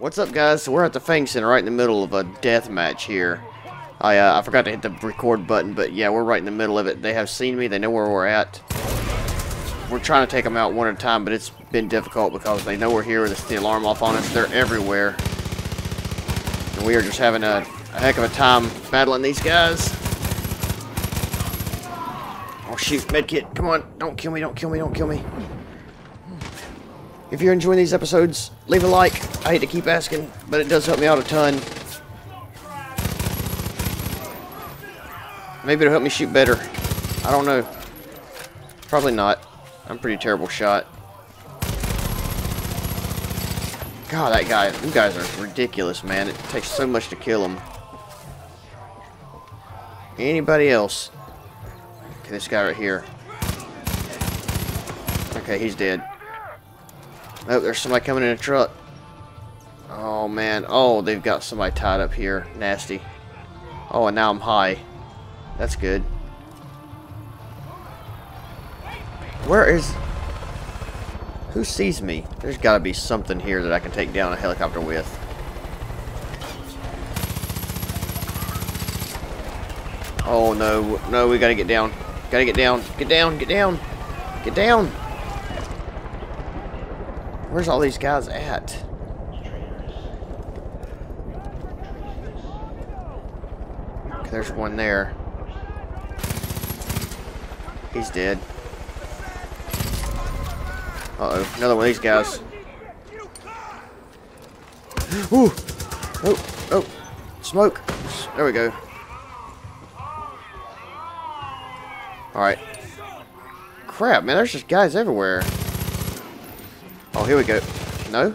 What's up, guys? So we're at the Fang Center, right in the middle of a death match here. I uh, I forgot to hit the record button, but yeah, we're right in the middle of it. They have seen me. They know where we're at. We're trying to take them out one at a time, but it's been difficult because they know we're here. They the alarm off on us. They're everywhere. And we are just having a, a heck of a time battling these guys. Oh, shoot. Medkit. Come on. Don't kill me. Don't kill me. Don't kill me. If you're enjoying these episodes, leave a like. I hate to keep asking, but it does help me out a ton. Maybe it'll help me shoot better. I don't know. Probably not. I'm pretty terrible shot. God, that guy, you guys are ridiculous, man. It takes so much to kill them. Anybody else? Okay, this guy right here. Okay, he's dead. Oh, there's somebody coming in a truck. Oh, man. Oh, they've got somebody tied up here. Nasty. Oh, and now I'm high. That's good. Where is... Who sees me? There's got to be something here that I can take down a helicopter with. Oh, no. No, we got to get down. Got to get down. Get down. Get down. Get down. Where's all these guys at? Okay, there's one there. He's dead. Uh-oh, another one of these guys. Ooh! Oh, oh, smoke. There we go. Alright. Crap, man, there's just guys everywhere. Oh, here we go. No?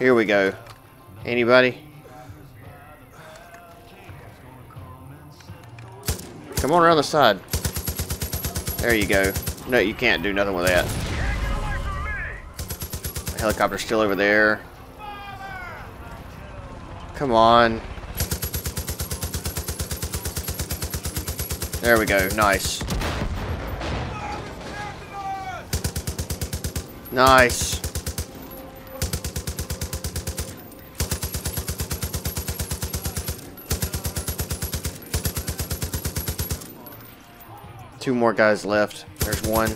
Here we go. Anybody? Come on around the side. There you go. No, you can't do nothing with that. The helicopter's still over there. Come on. There we go. Nice. Nice. Two more guys left. There's one.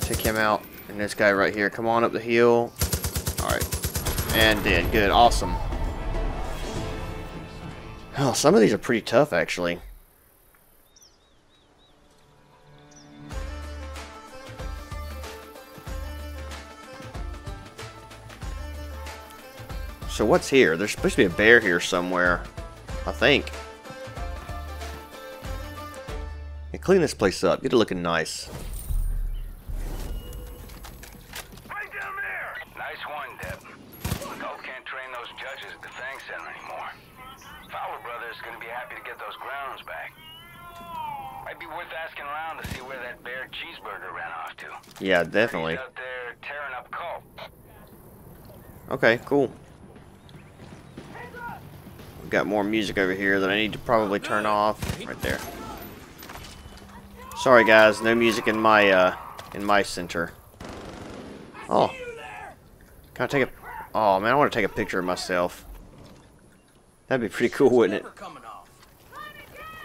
Take him out. And this guy right here. Come on up the hill. Alright. And dead. Good. Awesome. Oh, some of these are pretty tough, actually. What's here? There's supposed to be a bear here somewhere. I think. Yeah, clean this place up. Get it looking nice. Right down there! Nice one, Deb. Cole can't train those judges at the Fang Center anymore. Fowler Brothers is gonna be happy to get those grounds back. Might be worth asking around to see where that bear cheeseburger ran off to. Yeah, definitely. He's out there tearing up Cole. Okay, cool. We've got more music over here that I need to probably turn off. Right there. Sorry guys, no music in my uh in my center. Oh. Can I take a Oh man, I want to take a picture of myself. That'd be pretty cool, wouldn't it? Never coming off.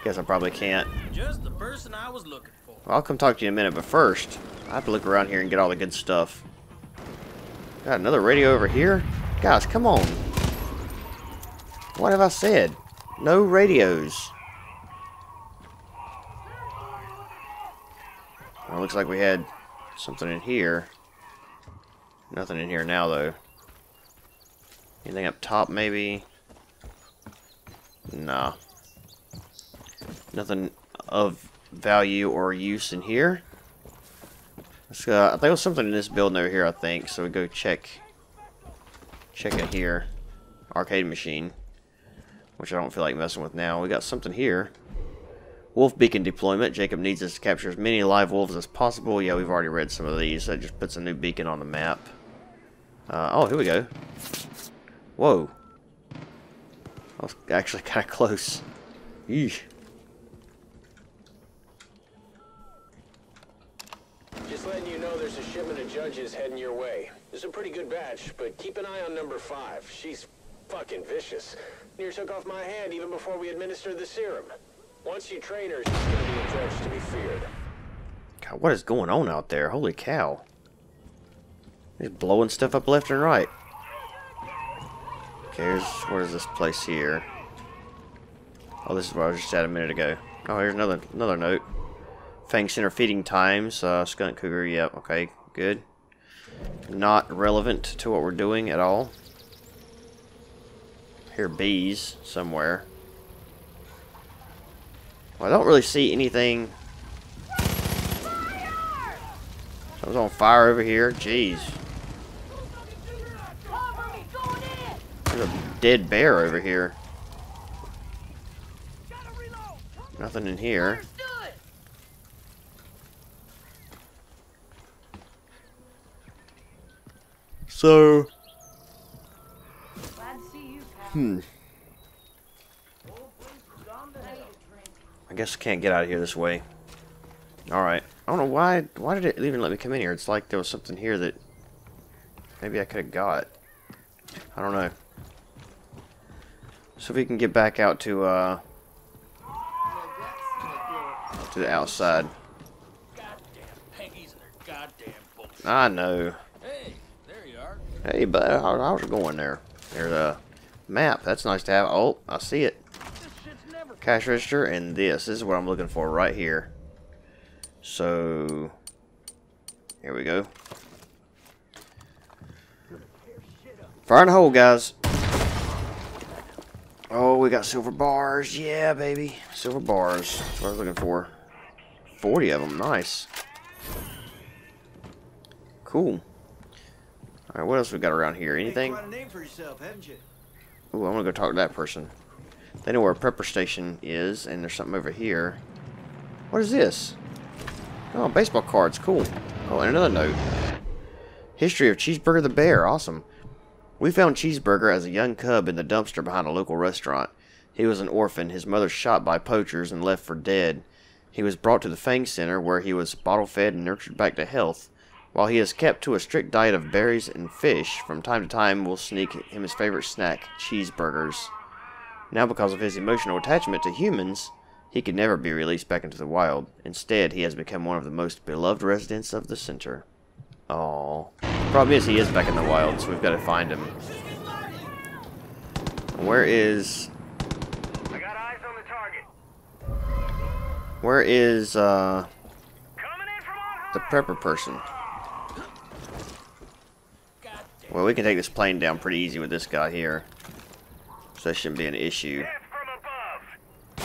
Guess I probably can't. Just the person I was looking for. Well, I'll come talk to you in a minute, but first, I have to look around here and get all the good stuff. Got another radio over here? Guys, come on. What have I said? No radios. Well, looks like we had something in here. Nothing in here now, though. Anything up top, maybe? Nah. Nothing of value or use in here. Let's. I think there was something in this building over here, I think. So we go check check it here. Arcade machine. Which I don't feel like messing with now. We got something here. Wolf beacon deployment. Jacob needs us to capture as many live wolves as possible. Yeah, we've already read some of these. That just puts a new beacon on the map. Uh, oh, here we go. Whoa. That was actually kind of close. Eesh. Just letting you know there's a shipment of judges heading your way. It's a pretty good batch, but keep an eye on number five. She's fucking vicious. Near took off my hand even before we administered the serum. Once you train her, she's gonna be a judge to be feared. God, what is going on out there? Holy cow. He's blowing stuff up left and right. Okay, here's, what is this place here? Oh, this is where I was just at a minute ago. Oh, here's another another note. Fang Center feeding times. Uh, skunk cougar, yep, okay, good. Not relevant to what we're doing at all. Here bees somewhere. Well, I don't really see anything. Something's on fire over here. Jeez. There's a dead bear over here. Nothing in here. So, hmm. I guess I can't get out of here this way. Alright. I don't know why why did it even let me come in here? It's like there was something here that maybe I could have got. I don't know. So if we can get back out to uh to the outside. Goddamn Peggies and their goddamn bullshit. I know. Hey, there you are. Hey, bud, I, how's it going there? There's a map. That's nice to have. Oh, I see it. Cash register and this. This is what I'm looking for right here. So, here we go. Fire in the hole, guys. Oh, we got silver bars. Yeah, baby. Silver bars. That's what I was looking for. 40 of them. Nice. Cool. Alright, what else we got around here? Anything? Ooh, I'm gonna go talk to that person. They know where a prepper station is, and there's something over here. What is this? Oh, baseball cards. Cool. Oh, and another note. History of Cheeseburger the Bear. Awesome. We found Cheeseburger as a young cub in the dumpster behind a local restaurant. He was an orphan, his mother shot by poachers and left for dead. He was brought to the Fang Center where he was bottle fed and nurtured back to health. While he is kept to a strict diet of berries and fish, from time to time we'll sneak him his favorite snack, cheeseburgers. Now, because of his emotional attachment to humans, he could never be released back into the wild. Instead, he has become one of the most beloved residents of the center. Aww. Problem is, he is back in the wild, so we've got to find him. Where is... I got eyes on the target. Where is, uh... Coming in from The prepper person? Well, we can take this plane down pretty easy with this guy here. So that shouldn't be an issue. I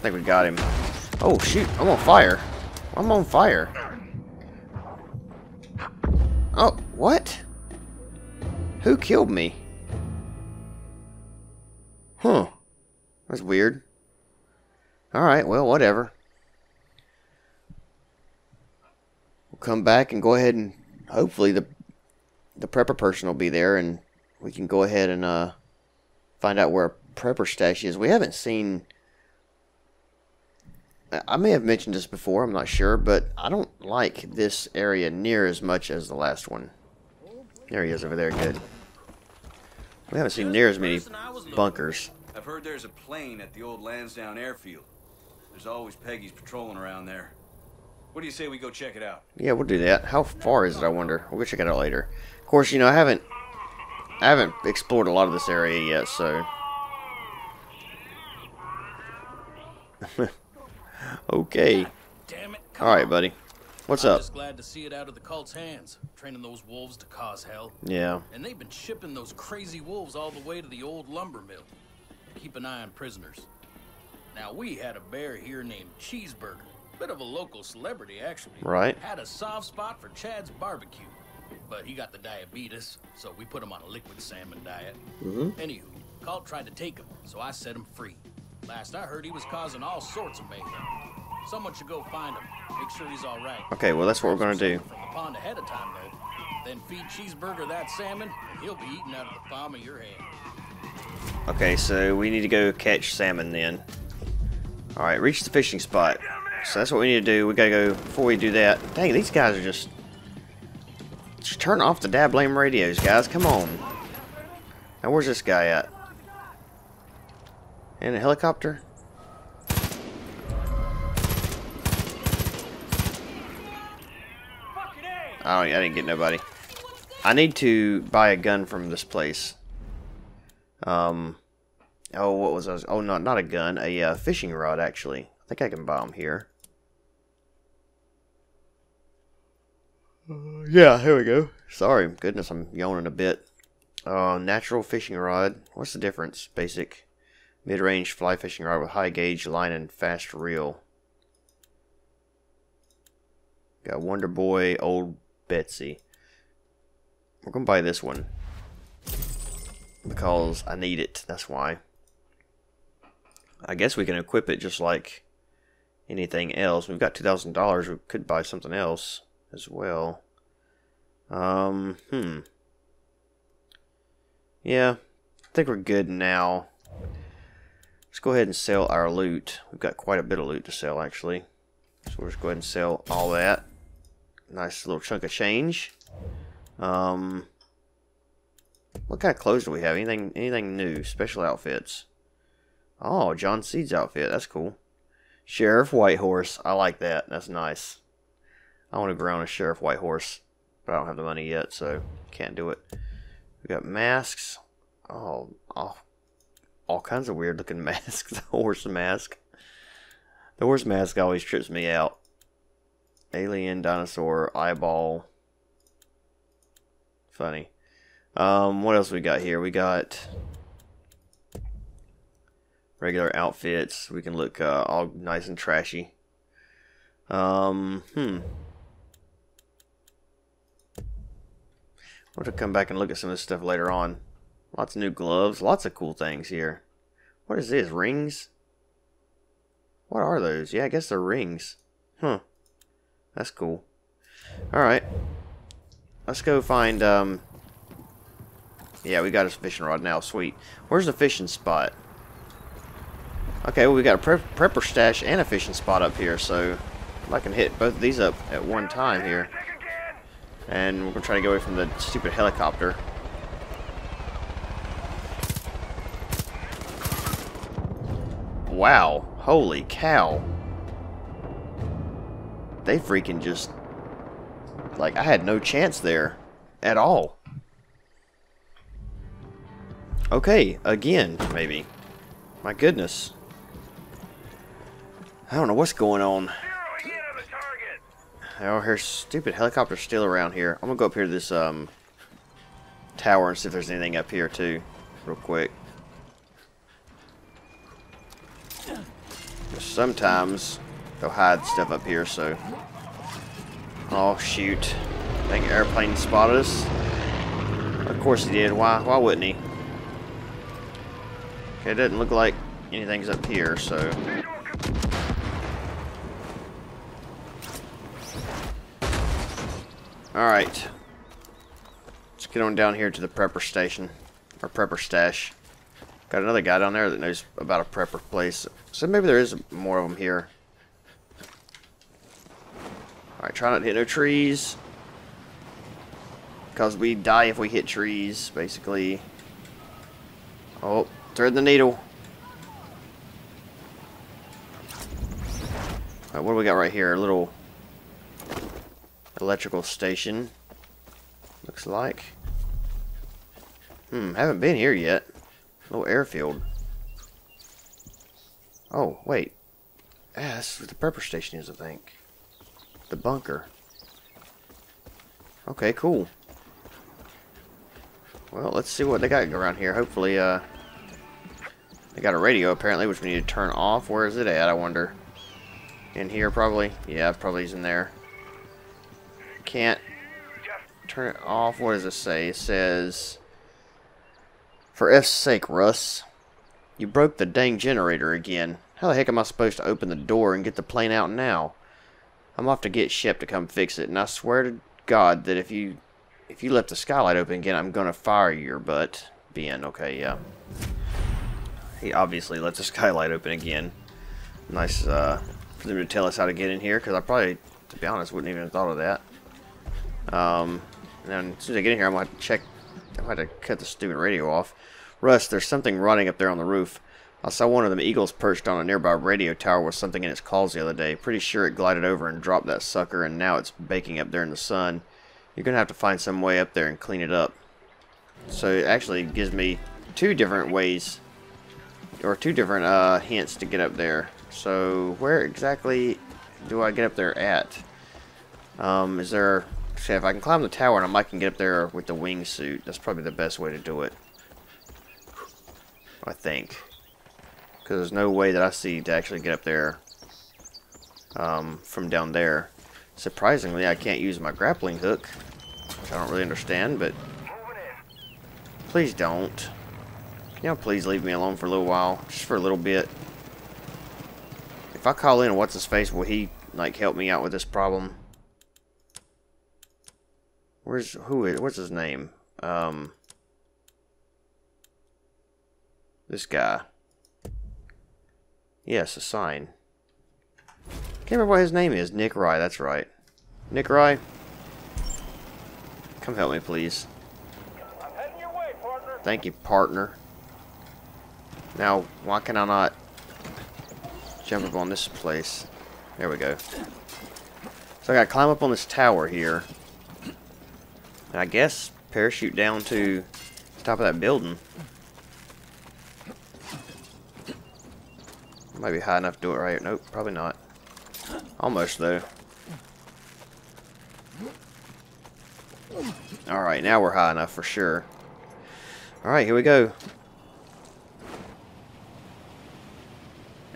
think we got him. Oh, shoot. I'm on fire. I'm on fire. Oh, what? Who killed me? Huh. That's weird. Alright, well, whatever. We'll come back and go ahead and hopefully the the prepper person will be there and we can go ahead and uh find out where prepper stash is. We haven't seen I- I may have mentioned this before, I'm not sure, but I don't like this area near as much as the last one. There he is over there, good. We haven't seen near as many bunkers. I've heard there's a plane at the old Lansdowne airfield. There's always Peggies patrolling around there. What do you say we go check it out? Yeah, we'll do that. How far is it, I wonder? We'll go check it out later. Of course, you know, I haven't I haven't explored a lot of this area yet, so Okay. Damn it. Alright, buddy. What's I'm up? just glad to see it out of the cult's hands. Training those wolves to cause hell. Yeah. And they've been shipping those crazy wolves all the way to the old lumber mill. Keep an eye on prisoners. Now, we had a bear here named Cheeseburger. Bit of a local celebrity, actually. Right. Had a soft spot for Chad's barbecue. But he got the diabetes, so we put him on a liquid salmon diet. Mm-hmm. Anywho, Colt tried to take him, so I set him free. Last I heard, he was causing all sorts of mayhem. Someone should go find him. Make sure he's all right. Okay, well that's what we're gonna do. From the pond ahead of time, though. Then feed Cheeseburger that salmon, and he'll be eating out of the palm of your hand. Okay, so we need to go catch salmon then. Alright, reach the fishing spot. So that's what we need to do. We gotta go before we do that. Dang, these guys are just. Just turn off the dab radios, guys. Come on. Now, where's this guy at? In a helicopter? Oh, I didn't get nobody. I need to buy a gun from this place. Um, oh, what was I? Oh, not not a gun, a uh, fishing rod. Actually, I think I can buy them here. Uh, yeah, here we go. Sorry, goodness, I'm yawning a bit. Uh, natural fishing rod. What's the difference? Basic, mid-range fly fishing rod with high gauge line and fast reel. Got Wonder Boy, Old Betsy. We're gonna buy this one because I need it. That's why. I guess we can equip it just like anything else. We've got two thousand dollars. We could buy something else as well. Um, hmm. Yeah, I think we're good now. Let's go ahead and sell our loot. We've got quite a bit of loot to sell, actually. So we'll just go ahead and sell all that. Nice little chunk of change. Um, what kind of clothes do we have? Anything, anything new? Special outfits. Oh, John Seed's outfit. That's cool. Sheriff Whitehorse. I like that. That's nice. I want to ground a Sheriff Whitehorse, but I don't have the money yet, so can't do it. We got masks. Oh, oh all kinds of weird looking masks. the horse mask. The horse mask always trips me out. Alien, dinosaur, eyeball. Funny. Um, what else we got here? We got regular outfits. We can look uh, all nice and trashy. Um, hmm. Have to come back and look at some of this stuff later on. Lots of new gloves. Lots of cool things here. What is this? Rings? What are those? Yeah, I guess they're rings. Huh. That's cool. Alright. Let's go find, um... Yeah, we got a fishing rod now. Sweet. Where's the fishing spot? Okay, well, we got a pre prepper stash and a fishing spot up here, so I can hit both of these up at one time here. And we're going to try to get away from the stupid helicopter. Wow. Holy cow. They freaking just... Like, I had no chance there. At all. Okay, again, maybe. My goodness. I don't know what's going on. Oh, here's stupid helicopters still around here. I'm gonna go up here to this um tower and see if there's anything up here too, real quick. Sometimes they'll hide stuff up here, so. Oh shoot! I think airplane spotted us. Of course he did. Why? Why wouldn't he? Okay, it doesn't look like anything's up here, so. Alright. Let's get on down here to the prepper station. Or prepper stash. Got another guy down there that knows about a prepper place. So maybe there is more of them here. Alright, try not to hit no trees. Because we die if we hit trees, basically. Oh, thread the needle. Right, what do we got right here? A little electrical station. Looks like. Hmm, haven't been here yet. Little airfield. Oh, wait. Yeah, this is what the prepper station is, I think. The bunker. Okay, cool. Well, let's see what they got around here. Hopefully, uh... They got a radio, apparently, which we need to turn off. Where is it at, I wonder? In here, probably? Yeah, probably is in there. Can't turn it off. What does it say? It says... For F's sake, Russ. You broke the dang generator again. How the heck am I supposed to open the door and get the plane out now? I'm off to get Shep to come fix it, and I swear to God that if you if you left the skylight open again, I'm gonna fire your butt. Ben, okay, yeah. He obviously left the skylight open again. Nice, uh, for them to tell us how to get in here, because I probably, to be honest, wouldn't even have thought of that. Um, and then as soon as I get in here, I'm going to check, I'm going to cut the stupid radio off. Russ, there's something running up there on the roof. I saw one of them eagles perched on a nearby radio tower with something in its claws the other day. Pretty sure it glided over and dropped that sucker, and now it's baking up there in the sun. You're going to have to find some way up there and clean it up. So it actually gives me two different ways, or two different uh, hints to get up there. So where exactly do I get up there at? Um, is there... See, if I can climb the tower and I might can get up there with the wingsuit, that's probably the best way to do it. I think. Because there's no way that I see to actually get up there um, from down there. Surprisingly, I can't use my grappling hook, which I don't really understand, but please don't. Can y'all please leave me alone for a little while? Just for a little bit. If I call in what's his face, will he like help me out with this problem? Where's who is what's his name? Um This guy. Yes, a sign. Can't remember what his name is. Nick Rye, that's right. Nick Rye. Come help me, please. Way, Thank you, partner. Now, why can I not jump up on this place? There we go. So I gotta climb up on this tower here. And I guess parachute down to the top of that building. Might be high enough to do it right. Nope, probably not. Almost, though. Alright, now we're high enough for sure. Alright, here we go.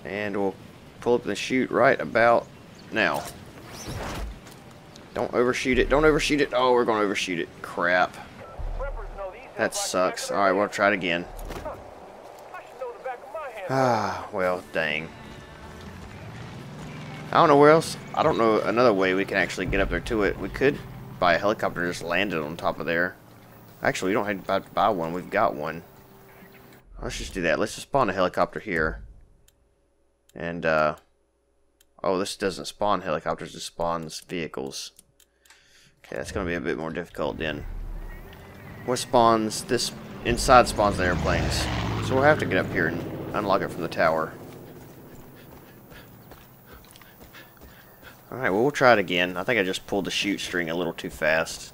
And we'll pull up the chute right about now. Don't overshoot it. Don't overshoot it. Oh, we're going to overshoot it. Crap. That sucks. Alright, we'll try it again. Ah, well, dang. I don't know where else. I don't know another way we can actually get up there to it. We could buy a helicopter and just land it on top of there. Actually, we don't have to buy one. We've got one. Let's just do that. Let's just spawn a helicopter here. And, uh... Oh, this doesn't spawn helicopters. It spawns vehicles. Okay, that's going to be a bit more difficult then. What spawns? This inside spawns the airplanes. So we'll have to get up here and unlock it from the tower. Alright, well, we'll try it again. I think I just pulled the chute string a little too fast.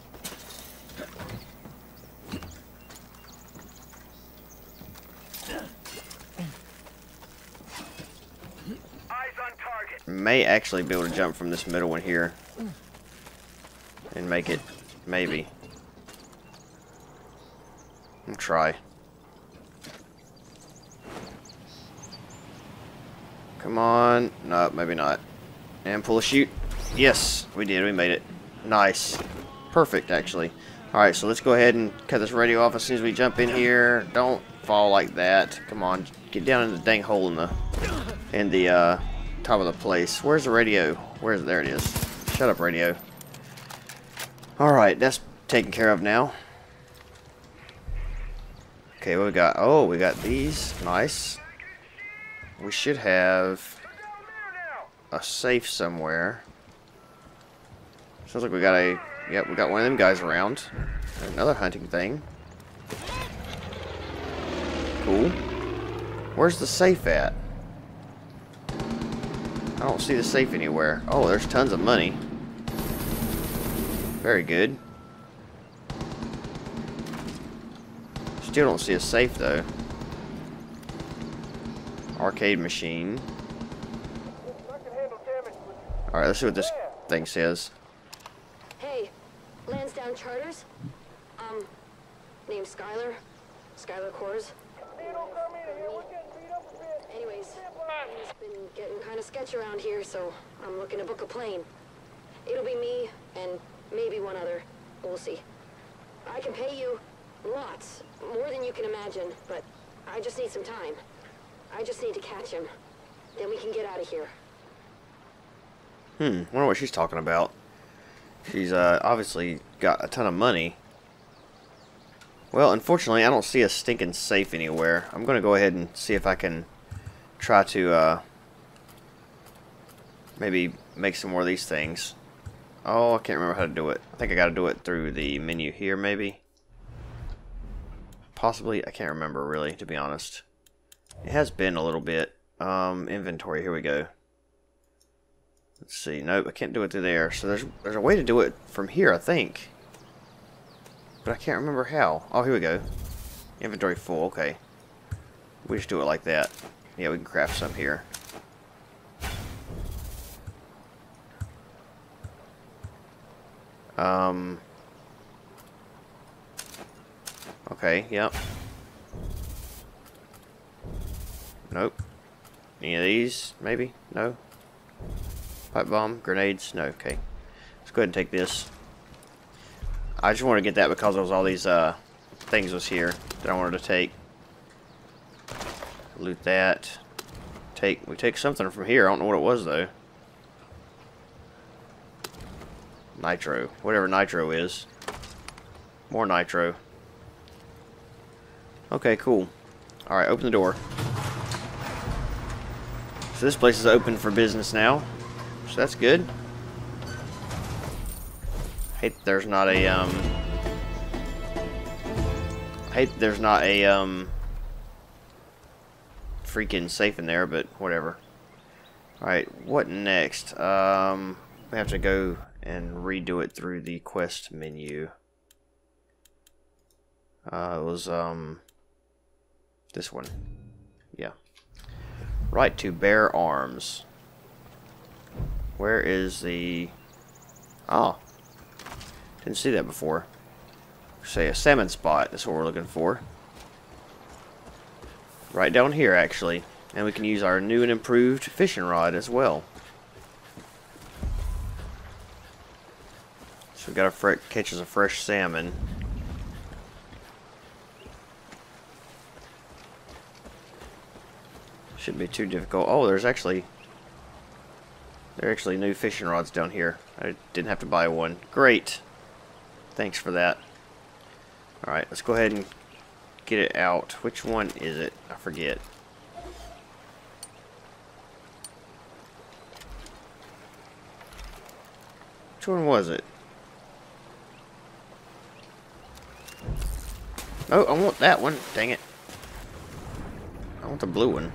May actually be able to jump from this middle one here. And make it, maybe. I'll try. Come on. No, maybe not. And pull a chute. Yes, we did. We made it. Nice. Perfect, actually. Alright, so let's go ahead and cut this radio off as soon as we jump in here. Don't fall like that. Come on. Get down in the dang hole in the in the uh, top of the place. Where's the radio? Where's There it is. Shut up, radio. Alright, that's taken care of now. Okay, what we got? Oh, we got these. Nice. We should have a safe somewhere. Sounds like we got a... Yep, we got one of them guys around. Another hunting thing. Cool. Where's the safe at? I don't see the safe anywhere. Oh, there's tons of money. Very good. Still don't see a safe, though. Arcade machine. Alright, let's see what this thing says. Hey, Lansdowne Charters? Um, name's Skylar. Skylar Kors. Anyways, it's been getting kind of sketch around here, so I'm looking to book a plane. It'll be me and maybe one other. We'll see. I can pay you lots, more than you can imagine, but I just need some time. I just need to catch him. Then we can get out of here. Hmm, wonder what she's talking about. She's uh, obviously got a ton of money. Well, unfortunately, I don't see a stinking safe anywhere. I'm going to go ahead and see if I can try to uh, maybe make some more of these things. Oh, I can't remember how to do it. I think I got to do it through the menu here, maybe. Possibly, I can't remember really, to be honest. It has been a little bit. Um, inventory, here we go. Let's see, nope, I can't do it through there. So there's there's a way to do it from here, I think. But I can't remember how. Oh, here we go. Inventory full, okay. We just do it like that. Yeah, we can craft some here. Um. Okay, yep. Nope. Any of these, maybe? No? Pipe bomb, grenades? No, okay. Let's go ahead and take this. I just wanted to get that because there was all these uh, things was here that I wanted to take. Loot that. Take we take something from here. I don't know what it was though. Nitro. Whatever nitro is. More nitro. Okay, cool. Alright, open the door. So this place is open for business now. So that's good. Hate there's not a um hate there's not a um freaking safe in there, but whatever. Alright, what next? Um we have to go and redo it through the quest menu. Uh it was um this one. Yeah. Right to bear arms. Where is the... Oh. Didn't see that before. Say a salmon spot. That's what we're looking for. Right down here, actually. And we can use our new and improved fishing rod as well. So we got to catch us a fresh salmon. Shouldn't be too difficult. Oh, there's actually... There are actually new fishing rods down here. I didn't have to buy one. Great. Thanks for that. Alright, let's go ahead and get it out. Which one is it? I forget. Which one was it? Oh, I want that one. Dang it. I want the blue one.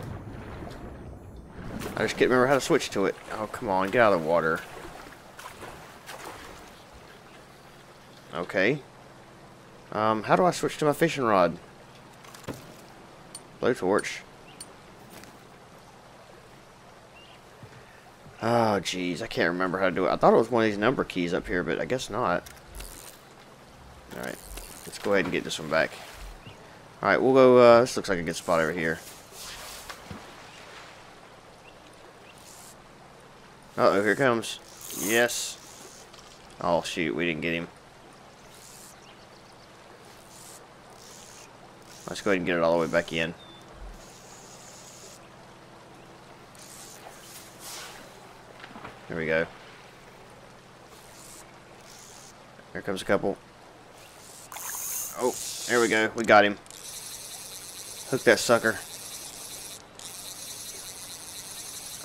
I just can't remember how to switch to it. Oh, come on. Get out of the water. Okay. Um, how do I switch to my fishing rod? Blowtorch. Oh, jeez. I can't remember how to do it. I thought it was one of these number keys up here, but I guess not. Alright. Let's go ahead and get this one back. Alright, we'll go, uh, this looks like a good spot over here. Uh oh, here comes. Yes. Oh, shoot, we didn't get him. Let's go ahead and get it all the way back in. There we go. Here comes a couple. There we go. We got him. Hook that sucker.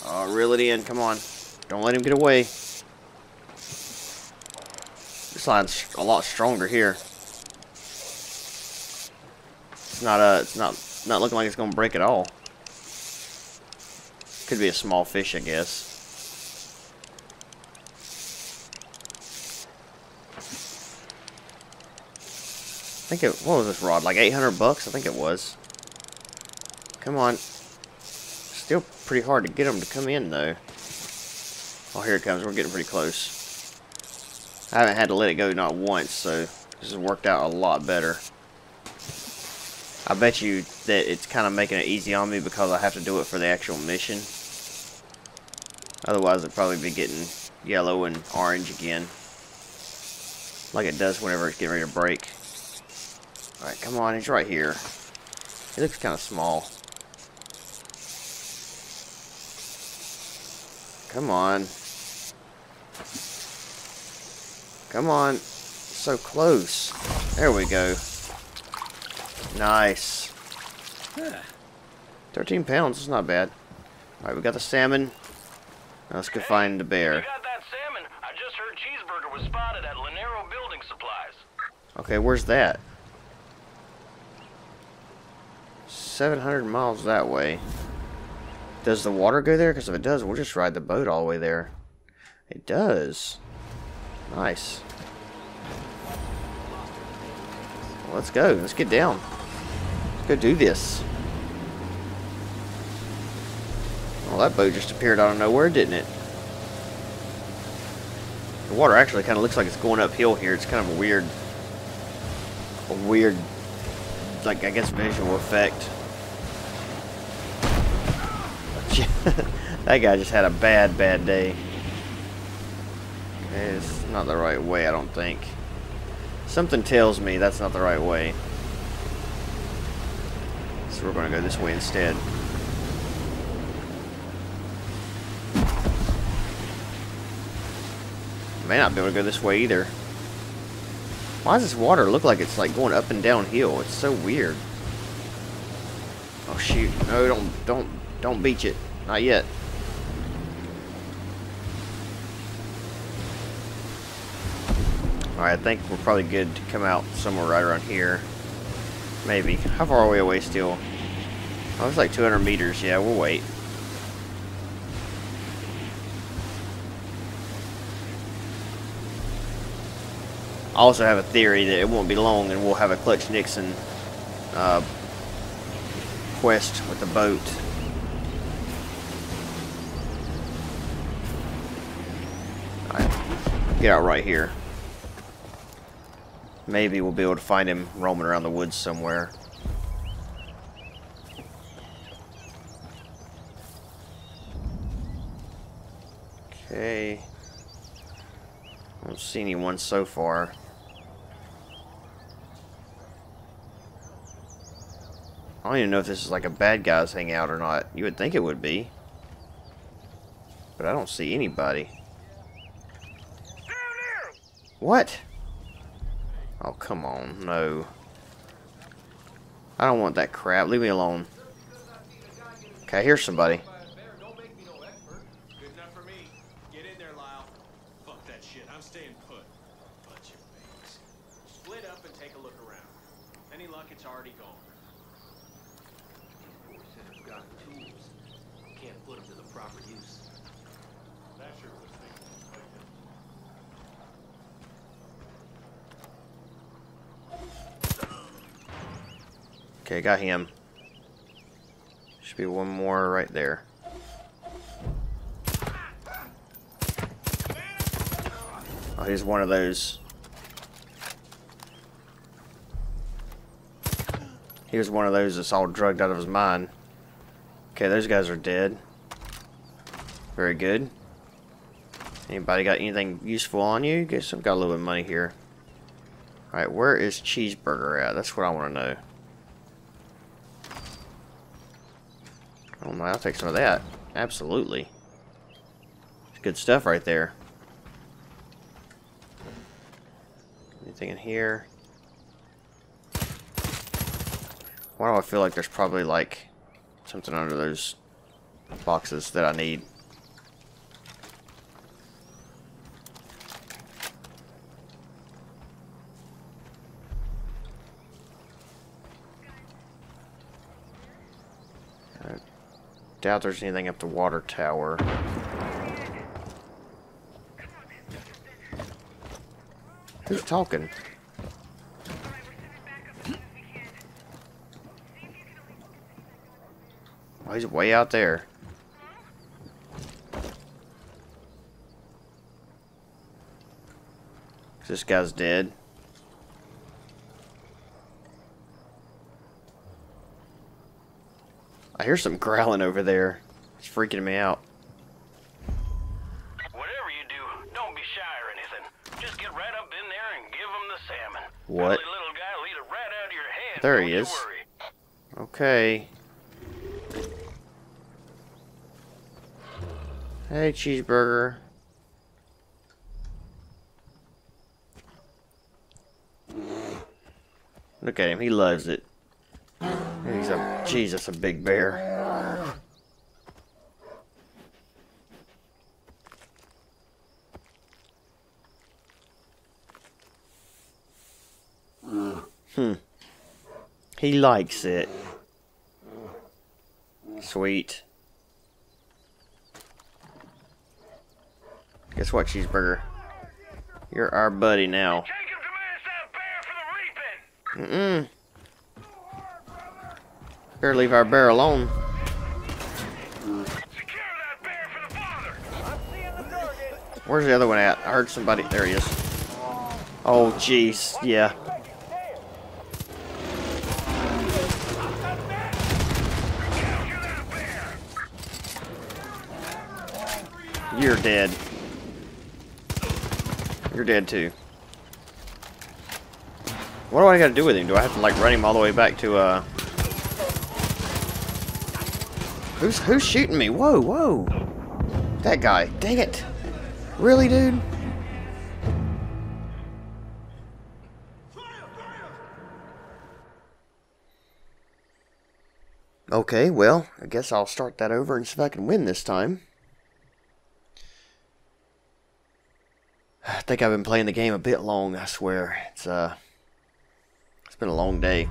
Oh, reel it in. Come on. Don't let him get away. This line's a lot stronger here. It's not uh it's not not looking like it's gonna break at all. Could be a small fish, I guess. Think it what was this rod? Like 800 bucks? I think it was. Come on. Still pretty hard to get them to come in though. Oh, here it comes. We're getting pretty close. I haven't had to let it go not once, so this has worked out a lot better. I bet you that it's kind of making it easy on me because I have to do it for the actual mission. Otherwise, it'd probably be getting yellow and orange again. Like it does whenever it's getting ready to break. Alright, come on. He's right here. He looks kind of small. Come on. Come on. So close. There we go. Nice. 13 pounds. It's not bad. Alright, we got the salmon. Let's go find the You bear. got that salmon? I just heard Cheeseburger was spotted at Lanero Building Supplies. Okay, where's that? 700 miles that way. Does the water go there? Because if it does, we'll just ride the boat all the way there. It does. Nice. Well, let's go. Let's get down. Let's go do this. Well, that boat just appeared out of nowhere, didn't it? The water actually kind of looks like it's going uphill here. It's kind of a weird, a weird, like I guess visual effect. that guy just had a bad, bad day. It's not the right way, I don't think. Something tells me that's not the right way. So we're going to go this way instead. May not be able to go this way either. Why does this water look like it's like going up and downhill? It's so weird. Oh shoot. No, don't don't don't beach it. Not yet. Alright, I think we're probably good to come out somewhere right around here. Maybe. How far are we away still? Oh, it's like 200 meters. Yeah, we'll wait. I also have a theory that it won't be long and we'll have a Clutch Nixon uh, quest with the boat. Get out right here. Maybe we'll be able to find him roaming around the woods somewhere. Okay. I don't see anyone so far. I don't even know if this is like a bad guy's hangout or not. You would think it would be. But I don't see anybody. What? Oh, come on. No. I don't want that crap. Leave me alone. Okay, here's somebody. Good enough for me. Get in there, Lyle. Fuck that shit. I'm staying put. Bunch of babes. Split up and take a look around. Any luck, it's already gone. These boys have got tools. Can't put them to the proper use. That sure was thinking. Okay, got him. Should be one more right there. Oh, he's one of those. He was one of those that's all drugged out of his mind. Okay, those guys are dead. Very good. Anybody got anything useful on you? Guess I've got a little bit of money here. Alright, where is Cheeseburger at? That's what I want to know. Oh my, I'll take some of that. Absolutely. It's good stuff right there. Anything in here? Why do I feel like there's probably like something under those boxes that I need? Doubt there's anything up the water tower. Who's talking? Oh, he's way out there. This guy's dead. Hear some growling over there. It's freaking me out. Whatever you do, don't be shy or anything. Just get right up in there and give him the salmon. What? Little guy will eat it right out of your hand. There he is. worry. Okay. Hey, cheeseburger. Look at him. He loves it. Jesus, a big bear. Hmm. He likes it. Sweet. Guess what, cheeseburger? You're our buddy now. Mm-mm. Better leave our bear alone. Where's the other one at? I heard somebody. There he is. Oh, jeez. Yeah. You're dead. You're dead too. What do I gotta do with him? Do I have to like run him all the way back to uh Who's who's shooting me? Whoa, whoa. That guy. Dang it. Really, dude? Okay, well, I guess I'll start that over and see if I can win this time. I think I've been playing the game a bit long, I swear. It's uh it's been a long day.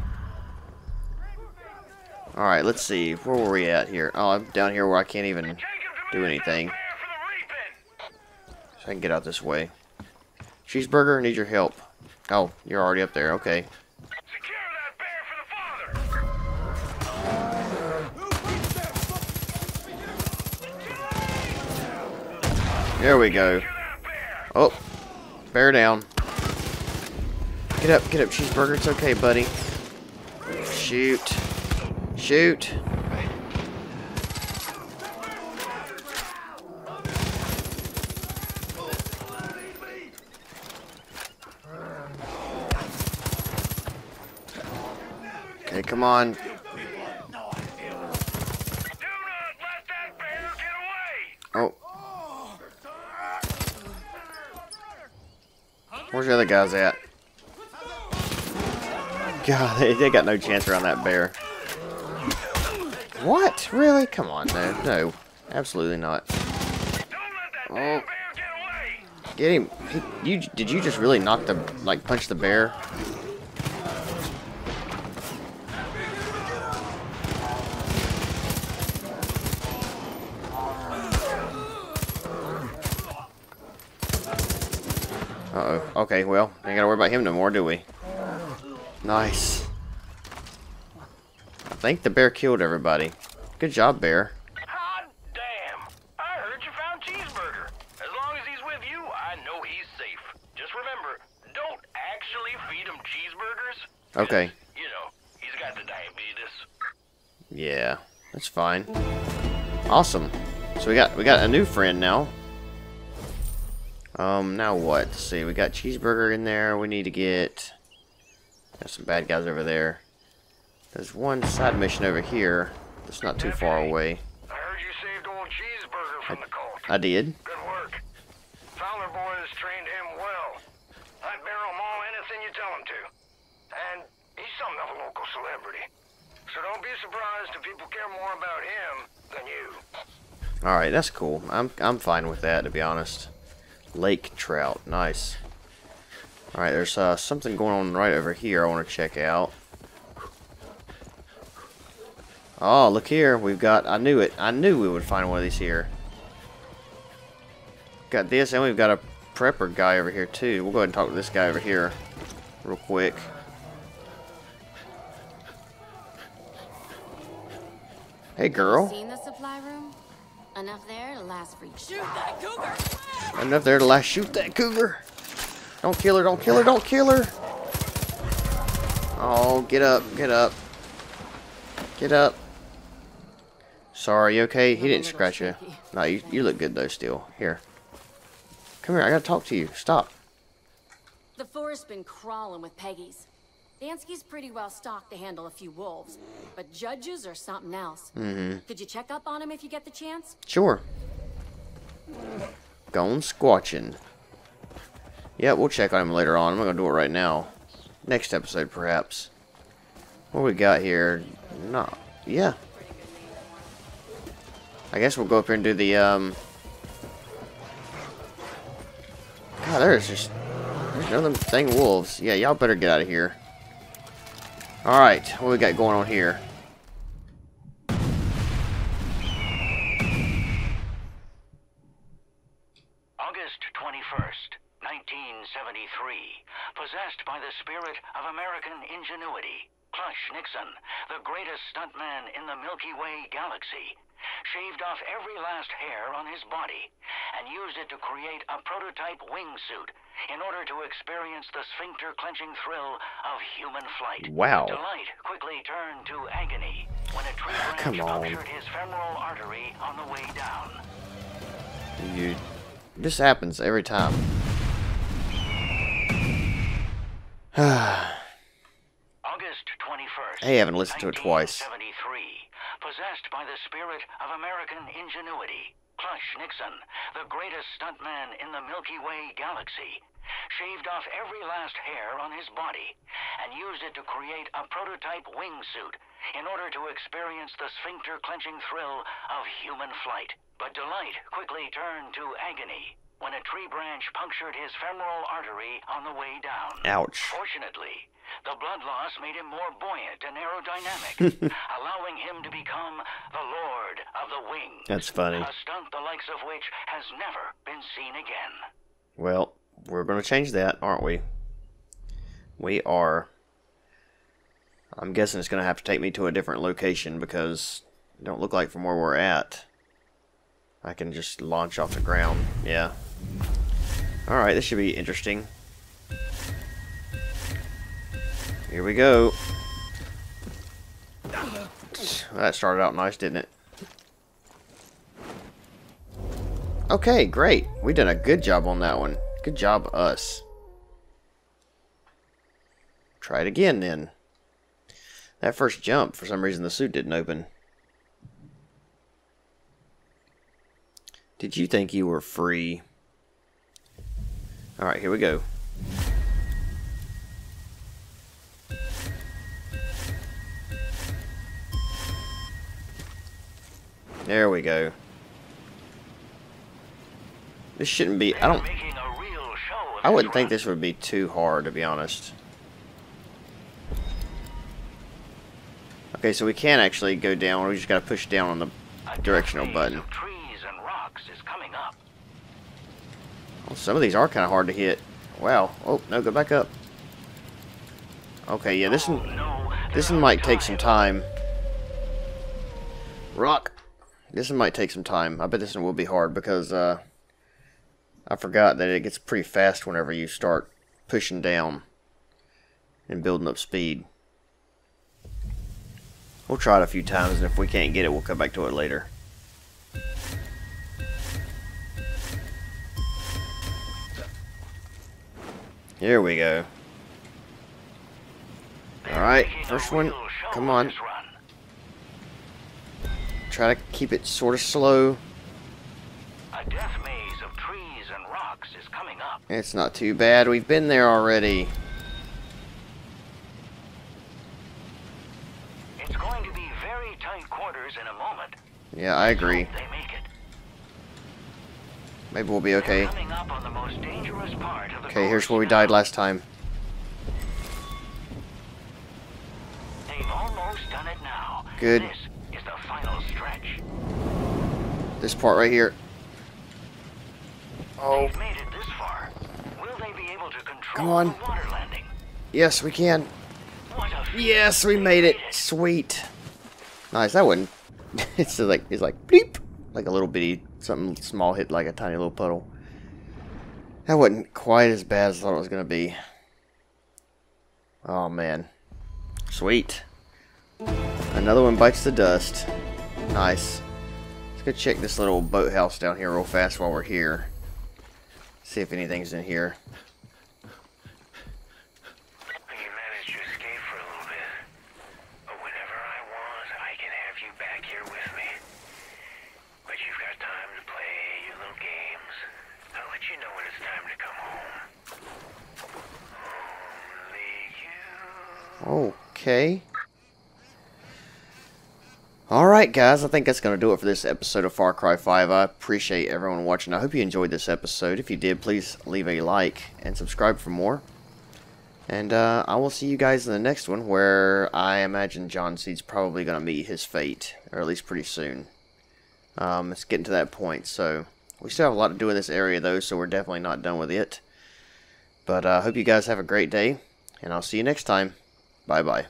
Alright, let's see. Where were we at here? Oh, I'm down here where I can't even do anything. So I can get out this way. Cheeseburger, need your help. Oh, you're already up there. Okay. There we go. Oh, bear down. Get up, get up, cheeseburger. It's okay, buddy. Shoot. Shoot. Okay, come on. Oh. Where's the other guys at? God, they, they got no chance around that bear. What? Really? Come on, no. No. Absolutely not. Don't oh. let that Oh. damn bear get away! Get him. He, you, did you just really knock the, like, punch the bear? Uh-oh. Okay, well, ain't gotta worry about him no more, do we? Nice. I think the bear killed everybody. Good job, bear. Hot damn! I heard you found Cheeseburger. As long as he's with you, I know he's safe. Just remember, don't actually feed him cheeseburgers. Okay. You know, he's got the diabetes. Yeah, that's fine. Awesome. So we got we got a new friend now. Um, now what? Let's see, we got cheeseburger in there. We need to get got some bad guys over there. There's one side mission over here. That's not too far away. I heard you saved old Cheeseburger from the cult. I did. Good work. Fowler boys trained him well. I'd barrel him all anything you tell him to. And he's something of a local celebrity. So don't be surprised if people care more about him than you. All right, that's cool. I'm I'm fine with that to be honest. Lake trout, nice. All right, there's uh, something going on right over here. I want to check out. Oh, look here. We've got. I knew it. I knew we would find one of these here. Got this, and we've got a prepper guy over here too. We'll go ahead and talk to this guy over here, real quick. Hey, girl. Seen the supply room? Enough there to last for you. Shoot that cougar! Enough there to last. Shoot that cougar. Don't kill her. Don't kill her. Don't kill her. Oh, get up. Get up. Get up. Sorry, you okay? He didn't scratch you. No, you, you look good though still. Here. Come here. I gotta talk to you. Stop. The forest's been crawling with Peggies. Dansky's pretty well stocked to handle a few wolves, but judges are something else. Mm-hmm. Could you check up on him if you get the chance? Sure. Gone squatching. Yeah, we'll check on him later on. I'm not gonna do it right now. Next episode, perhaps. What we got here? No. Yeah. I guess we'll go up here and do the, um... God, there's just... There's another thing wolves. Yeah, y'all better get out of here. Alright, what we got going on here? August 21st, 1973. Possessed by the spirit of American ingenuity, Clutch Nixon, the greatest stuntman in the Milky Way galaxy, shaved off every last hair on his body and used it to create a prototype wingsuit in order to experience the sphincter-clenching thrill of human flight. Wow. Delight quickly turned to agony when a tree branch Come on. punctured his femoral artery on the way down. You, this happens every time. August 21st. Hey, I haven't listened to it twice. 1973. Possessed by the spirit of American ingenuity, Clutch Nixon, the greatest stuntman in the Milky Shaved off every last hair on his body and used it to create a prototype wingsuit in order to experience the sphincter-clenching thrill of human flight. But delight quickly turned to agony when a tree branch punctured his femoral artery on the way down. Ouch. Fortunately, the blood loss made him more buoyant and aerodynamic, allowing him to become the Lord of the Wing. That's funny. A stunt the likes of which has never been seen again. Well, we're going to change that, aren't we? We are. I'm guessing it's going to have to take me to a different location because it don't look like from where we're at. I can just launch off the ground. Yeah. Alright, this should be interesting. Here we go. That started out nice, didn't it? Okay, great. We did a good job on that one. Good job, us. Try it again, then. That first jump, for some reason, the suit didn't open. Did you think you were free? Alright, here we go. There we go. This shouldn't be... I don't... I wouldn't think this would be too hard, to be honest. Okay, so we can actually go down. We just gotta push down on the directional button. trees and rocks is coming up. Well, some of these are kind of hard to hit. Wow. Oh, no, go back up. Okay, yeah, this one, this one might take some time. Rock. This one might take some time. I bet this one will be hard because uh, I forgot that it gets pretty fast whenever you start pushing down and building up speed. We'll try it a few times, and if we can't get it, we'll come back to it later. Here we go. Alright, first one. Come on. Try to keep it sort of slow. It's not too bad. We've been there already. It's going to be very tight quarters in a moment. Yeah, I agree. They make it. Maybe we'll be okay. up on the most dangerous part of the Okay, here's where we died last time. They've almost done it now. Good. This is the final stretch. This part right here. Oh, They've made it this far. Will they be able to control Come on. yes, we can. Yes, we made it. Sweet. Nice. That one. it's like it's like bleep, like a little bitty something small hit like a tiny little puddle. That wasn't quite as bad as I thought it was gonna be. Oh man. Sweet. Another one bites the dust. Nice. Let's go check this little boathouse down here real fast while we're here. See if anything's in here. I can manage to escape for a little bit. But whenever I want, I can have you back here with me. But you've got time to play your little games. I'll let you know when it's time to come home. Only you. Okay. Alright, guys, I think that's going to do it for this episode of Far Cry 5. I appreciate everyone watching. I hope you enjoyed this episode. If you did, please leave a like and subscribe for more. And uh, I will see you guys in the next one, where I imagine John Seed's probably going to meet his fate, or at least pretty soon. Um, it's getting to that point, so we still have a lot to do in this area, though, so we're definitely not done with it. But I uh, hope you guys have a great day, and I'll see you next time. Bye-bye.